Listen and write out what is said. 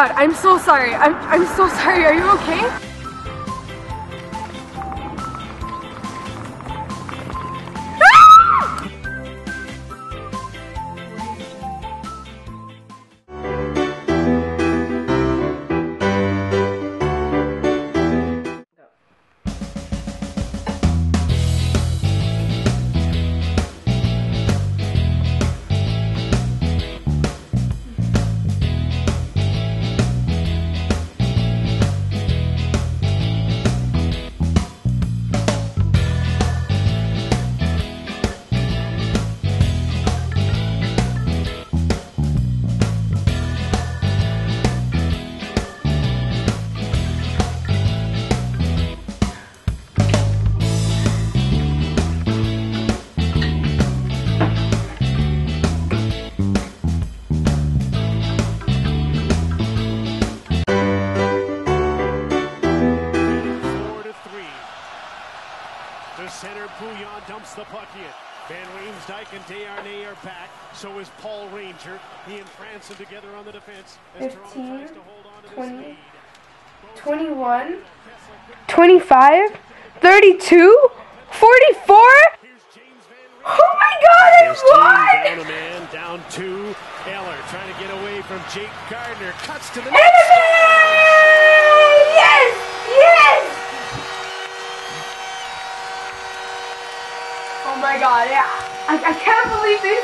god, I'm so sorry. I'm, I'm so sorry. Are you okay? The puck in. Van Riemsdyk and Desharnais are back. So is Paul Ranger. He and Franson together on the defense. As Toronto 15, tries to hold on to 20, 21, 25, 32, 44. James Van Riemsdyk. Oh my god, I down won! a man, down two. Eller trying to get away from Jake Gardiner. Cuts to the net. Yes! Yes! Oh my god, yeah. I, I can't believe they